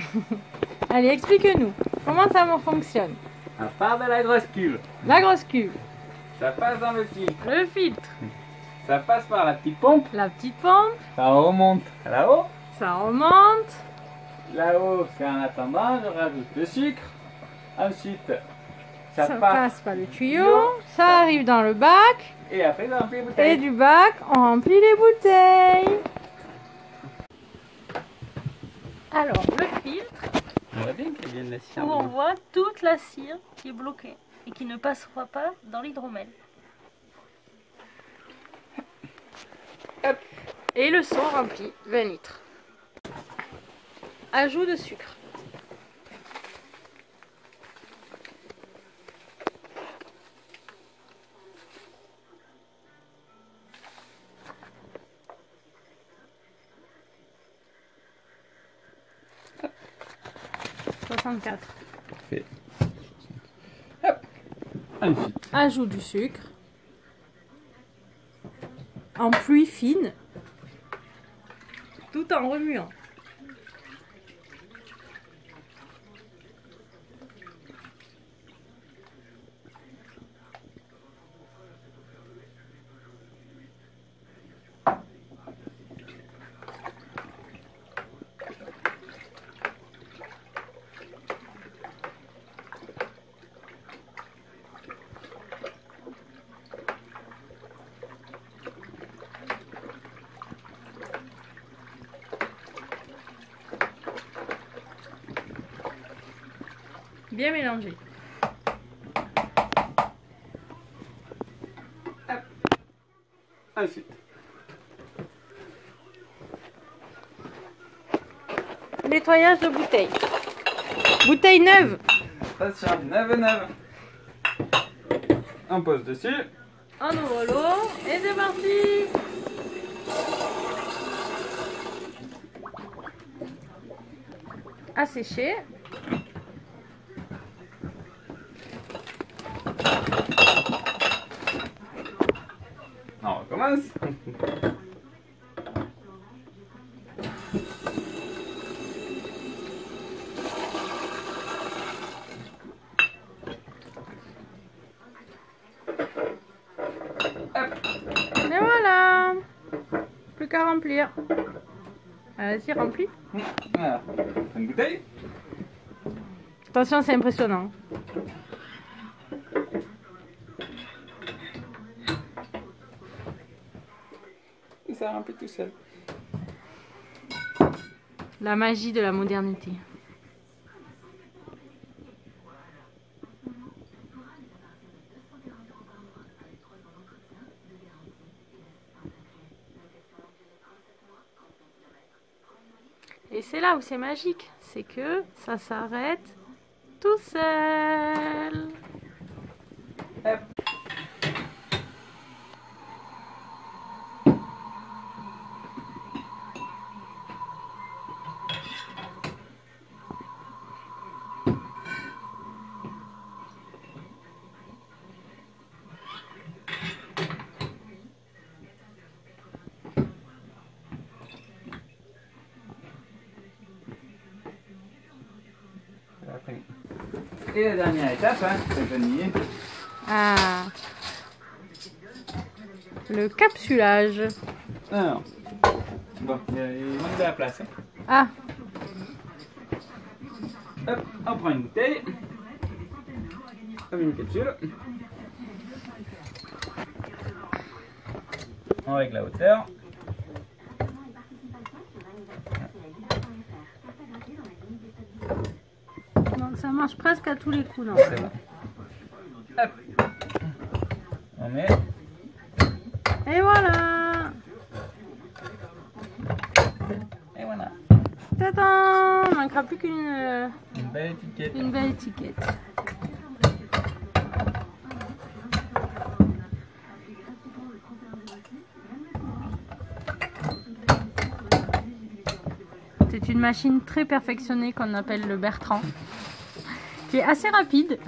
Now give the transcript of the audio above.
Allez, explique-nous. Comment ça fonctionne? À part de la grosse cuve, La grosse cuve, ça passe dans le filtre. le filtre, Ça passe par la petite pompe, la petite pompe, ça remonte là-haut. ça remonte. Là-haut, c'est en attendant, je rajoute le sucre. Ensuite, ça, Ça, passe. passe par le tuyau, ça arrive dans le bac, Et après, dans les et bouteilles. du bac, on remplit les bouteilles. Alors, le filtre, On voit bien qu'il y a de la où on voit toute la cire qui est bloquée et qui ne passera pas dans l'hydromel. Et le seau rempli 20 litres. Ajout de sucre. 64. Ensuite, Ajout du sucre. En pluie fine. Tout en remuant. Bien mélangé. ensuite. Nettoyage de bouteille. Bouteille neuve. Attention, 9 9. On pose dessus. On ouvre l'eau et c'est parti. À sécher. Et voilà. Plus qu'à remplir. Vas-y, remplis. Voilà. Une bouteille? Attention, c'est impressionnant. Et ça remplit tout seul. La magie de la modernité. Et c'est là où c'est magique, c'est que ça s'arrête tout seul. Hop. Et la dernière étape, hein, c'est vanillé. Ah. Le capsulage. Non. Bon, il y a- il manque de la place. hein. Ah, Hop, on prend une bouteille. On met une capsule. On règle la hauteur. Ça marche presque à tous les coups. Non C'est bon. Hop. On met. Et voilà. Et voilà. Tadam Il manquera plus qu'une euh, Une belle étiquette. une belle étiquette. C'est une machine très perfectionnée qu'on appelle le Bertrand, qui est assez rapide.